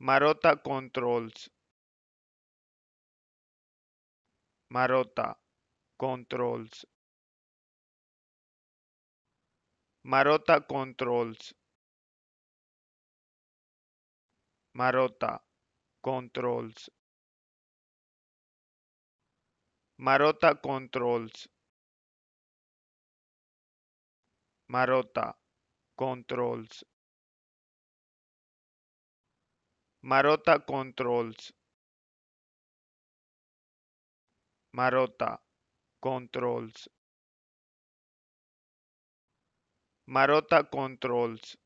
Marotta controls. Marotta controls. Marotta controls. Marotta controls. Marotta controls. Marotta controls. Marotta controls. Marotta controls. Marotta controls.